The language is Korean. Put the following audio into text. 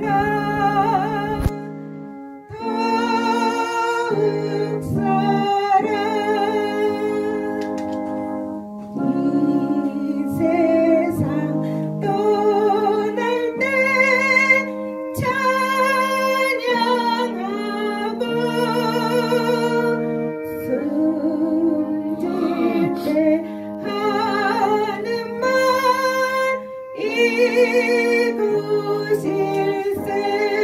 Yeah. 이곳일세.